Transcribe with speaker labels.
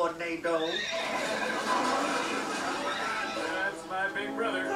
Speaker 1: tornado.
Speaker 2: That's my big brother.